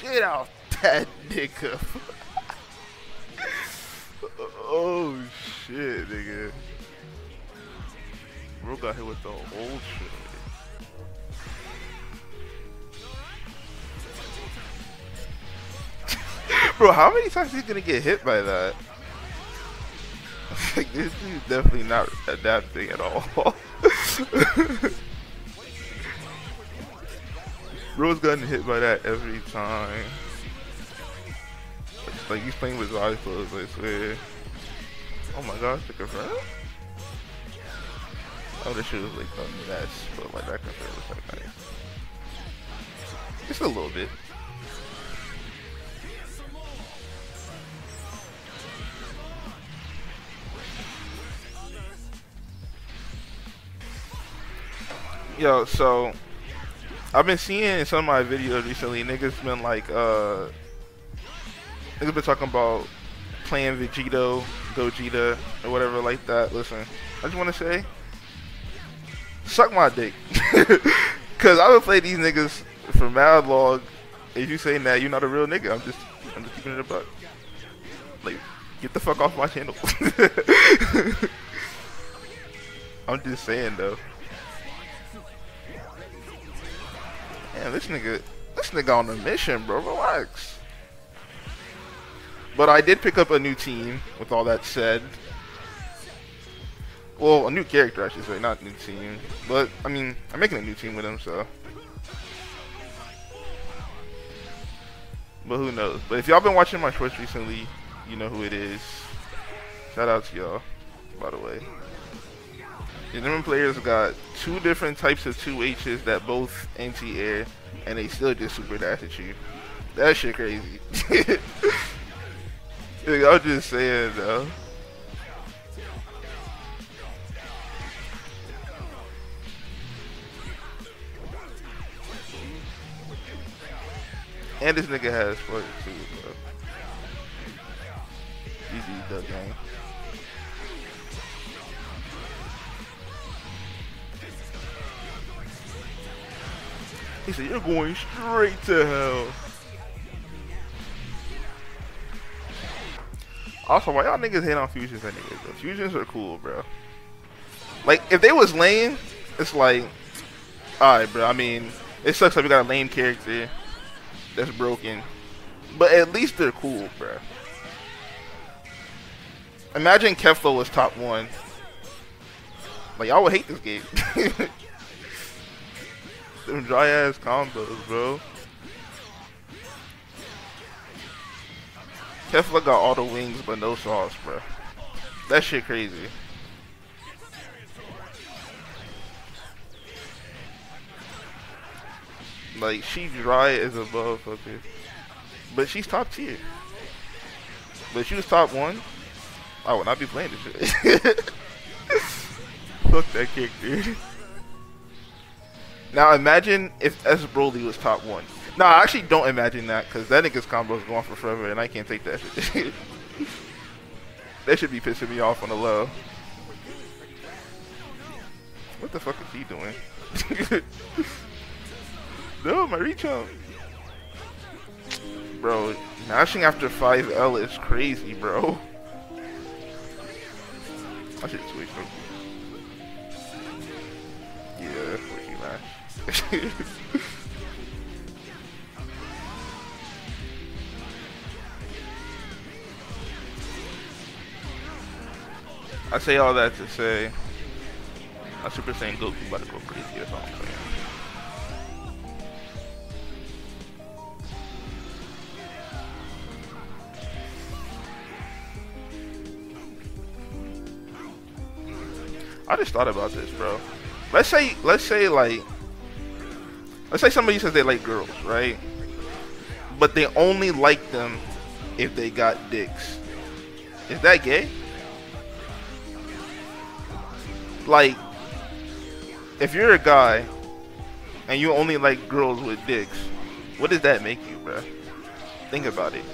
shit out that nigga. oh shit, nigga. Bro got hit with the old shit. Bro, how many times is he gonna get hit by that? like, this dude's definitely not adapting at all. Bro's gotten hit by that every time. Like, he's playing with his eyes closed, I swear. Oh my gosh, the confirm? Oh, this shit was like a mess, but like that confirm was like nice. Just a little bit. Yo, so I've been seeing in some of my videos recently, niggas been like, uh, niggas been talking about playing Vegito, Gogeta, or whatever like that. Listen, I just want to say, suck my dick. Cause I would play these niggas for mad log. If you saying that, you're not a real nigga. I'm just, I'm just keeping it a buck. Like, get the fuck off my channel. I'm just saying though. Man, this nigga, this nigga on a mission, bro. Relax. But I did pick up a new team. With all that said, well, a new character, I should say, not new team. But I mean, I'm making a new team with him, so. But who knows? But if y'all been watching my shorts recently, you know who it is. Shout out to y'all, by the way. The German players got two different types of two H's that both anti-air, and they still just super dash at you. That shit crazy. I'm just saying though. And this nigga has flirt too, bro. Easy duck gang. He said, you're going straight to hell. Also, why y'all niggas hate on fusions anyways? Bro? Fusions are cool, bro. Like, if they was lame, it's like, alright, bro. I mean, it sucks that we got a lame character that's broken. But at least they're cool, bro. Imagine Kefla was top one. Like, y'all would hate this game. Them dry ass combos, bro. Kefla got all the wings but no sauce, bro. That shit crazy. Like she dry as a motherfucker, but she's top tier. But she was top one. I would not be playing this shit. Fuck that kick, dude. Now imagine if S Broly was top one. No, I actually don't imagine that because that nigga's combo is going for forever and I can't take that shit. that should be pissing me off on the low. What the fuck is he doing? no, my reach out. Bro, mashing after 5L is crazy, bro. I should switch I say all that to say, a Super Saiyan Goku about to go crazy. That's all I'm saying. I just thought about this, bro. Let's say, let's say like, let's say somebody says they like girls, right? But they only like them if they got dicks. Is that gay? Like, if you're a guy and you only like girls with dicks, what does that make you, bro? Think about it.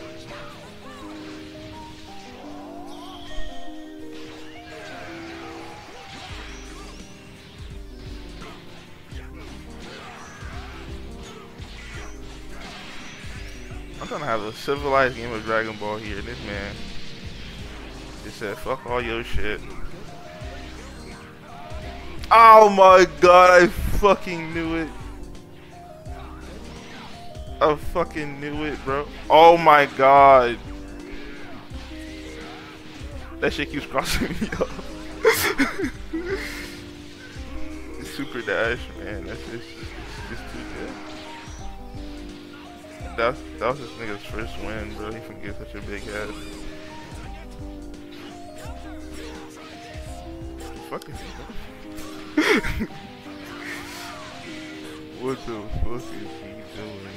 I'm trying to have a civilized game of Dragon Ball here. This man just said, fuck all your shit. Oh my god, I fucking knew it. I fucking knew it, bro. Oh my god. That shit keeps crossing me up. Super dash, man. That's just, just too good. That, that was this nigga's first win, bro. He can get such a big head. Fuck is he, What the fuck is he doing?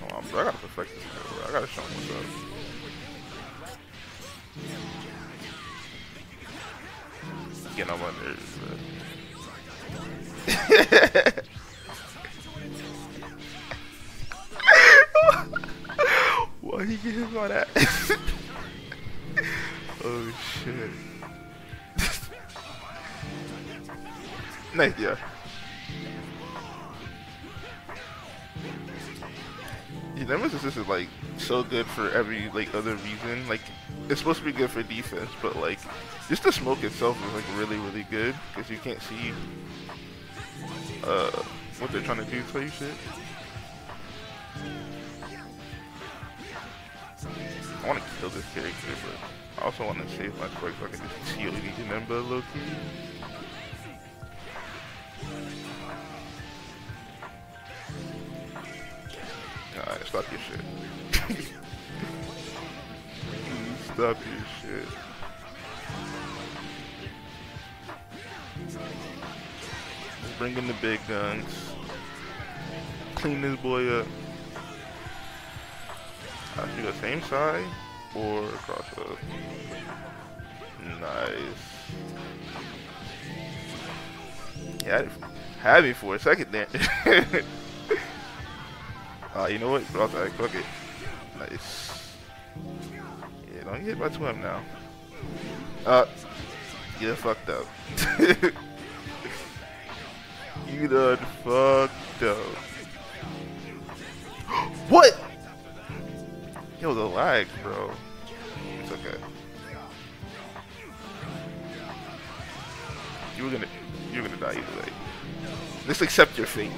Hold on, bro. I gotta perfect this bro. I gotta show him what's up. Getting on my nerves, bro. Why he get him on that? oh shit. nice, yeah. Yeah, Nemesis is like so good for every like other reason. Like it's supposed to be good for defense, but like just the smoke itself is like really really good because you can't see uh, what they're trying to do to you shit. I want to kill this character, but I also want to save my quirk so I can just TOD Janemba low key. Alright, stop your shit. stop your shit. Bring in the big guns. Clean this boy up. I should the same side or cross up. Nice. Yeah, me for a second there. uh, you know what? Cross that. Fuck it. Nice. Yeah, don't get by twin now. Uh, get fucked up. You done fucked up. what? Yo, the lag, bro. It's okay. You were gonna, you were gonna die either way. Let's accept your fate.